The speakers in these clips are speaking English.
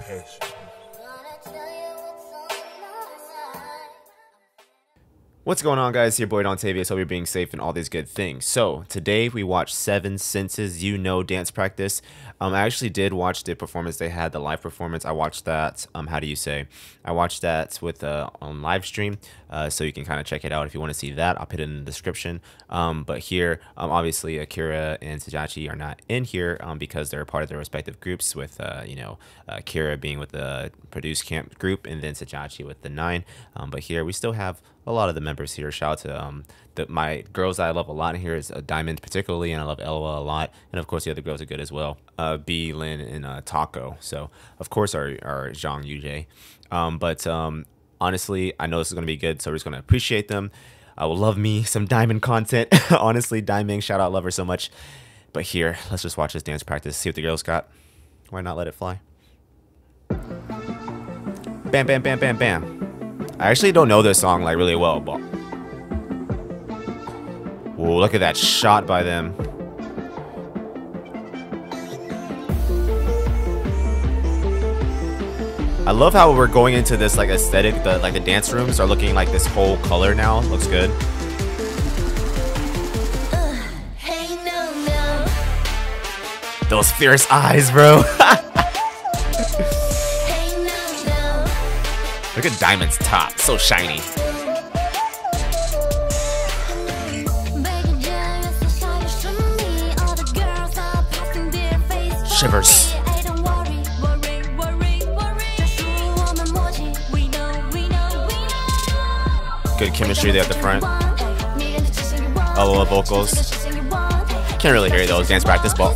passion. What's going on guys, it's your boy Dontaivios, hope you're being safe and all these good things. So, today we watched Seven Senses You Know Dance Practice. Um, I actually did watch the performance they had, the live performance. I watched that, um, how do you say? I watched that with uh, on live stream, uh, so you can kind of check it out if you want to see that. I'll put it in the description. Um, but here, um, obviously Akira and Xu Jiaqi are not in here um, because they're part of their respective groups with, uh, you know, Akira being with the Produce Camp group and then Xu Jiaqi with the Nine. Um, but here we still have a lot of the members here. Shout out to um, the, my girls that I love a lot in here is uh, Diamond particularly, and I love Elwa a lot, and of course the other girls are good as well. Uh, B, Lynn, and uh, Tako. So of course our our Zhang Yuge. Um, but um, honestly, I know this is gonna be good, so we're just gonna appreciate them. I will love me some Diamond content. honestly, Diamond, shout out, love her so much. But here, let's just watch this dance practice, see what the girls got. Why not let it fly? Bam, bam, bam, bam, bam. I actually don't know this song like really well, but Whoa, look at that shot by them. I love how we're going into this like aesthetic. The like the dance rooms are looking like this whole color now. Looks good. Uh, Those fierce eyes, bro. Look at Diamond's top, so shiny. Shivers. Good chemistry there at the front. Aloha vocals. Can't really hear those dance practice, ball.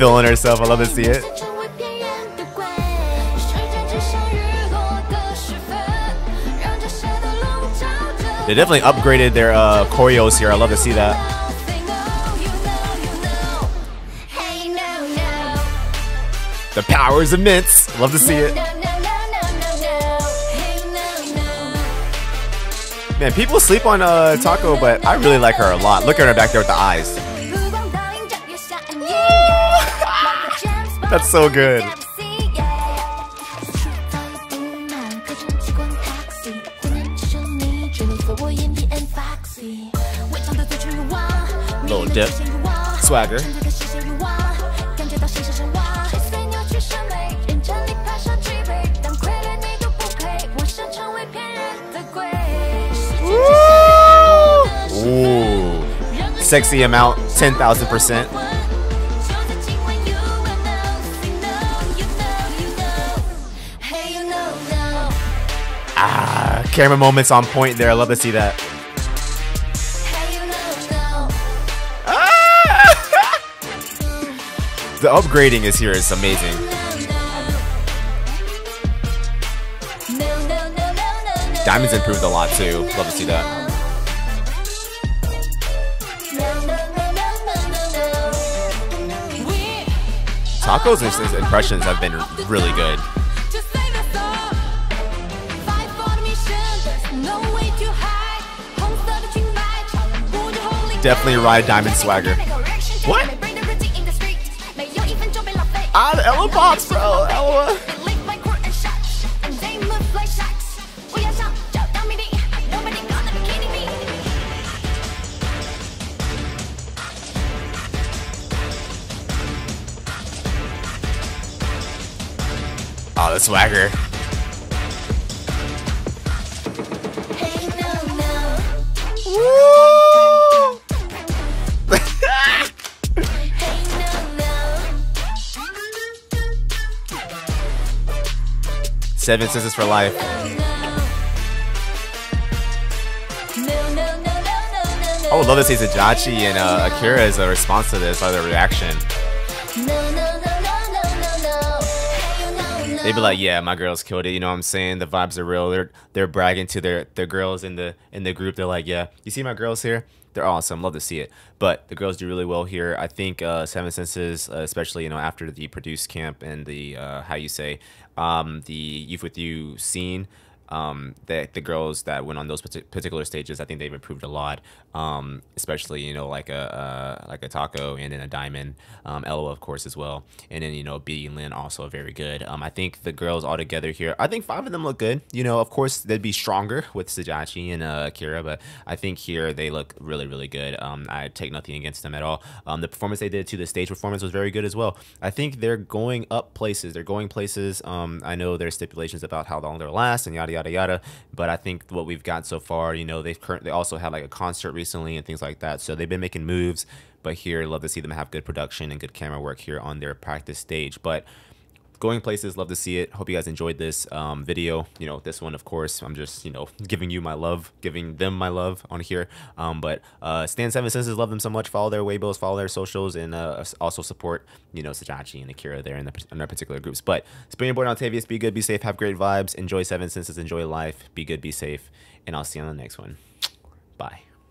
feeling herself. I love to see it. They definitely upgraded their uh, choreos here. I love to see that. The power is immense. Love to see it. Man, people sleep on uh, Tako, but I really like her a lot. Look at her back there with the eyes. That's so good. Little dip. Swagger. Ooh. Sexy amount, 10,000%. Camera moments on point there. I love to see that. Ah! the upgrading is here is amazing. Diamond's improved a lot too. Love to see that. Tako's impressions have been really good. Definitely ride Diamond swagger. What? The Ella box, bro. Ella. Oh, the swagger. Seven senses for life. I would love to see Xu Jiaqi and uh, Akira a response to this, or their reaction. They'd be like, "Yeah, my girls killed it." You know what I'm saying? The vibes are real. They're they're bragging to their their girls in the in the group. They're like, "Yeah, you see my girls here? They're awesome. Love to see it." But the girls do really well here. I think uh, Seven Senses, uh, especially you know after the produce camp and the uh, how you say um, the Youth with You scene, um, the the girls that went on those particular stages, I think they've improved a lot. Um, especially you know like a uh, like a Tako and then a diamond, um, Ella of course as well, and then you know B and Lynn also very good. Um, I think the girls all together here, I think five of them look good. You know, of course they'd be stronger with Xu Jiaqi and uh, Akira, but I think here they look really really good. Um, I take nothing against them at all. Um, the performance they did to the stage performance was very good as well. I think they're going up places. They're going places. Um, I know there's stipulations about how long they'll last and yada yada yada. But I think what we've got so far, you know, they've currently also had like a concert recently and things like that. So they've been making moves. But here, love to see them have good production and good camera work here on their practice stage. But going places love to see it. Hope you guys enjoyed this um, video. You know this one of course i'm just you know giving you my love giving them my love on here. Um, but uh stand seven senses love them so much. Follow their Weibo's follow their socials and uh, also support you know Xu Jiaqi and akira there in, the, in their particular groups. But it's your boy Dontaivios. be good be safe have great vibes enjoy seven senses enjoy life be good be safe and i'll see you on the next one. Bye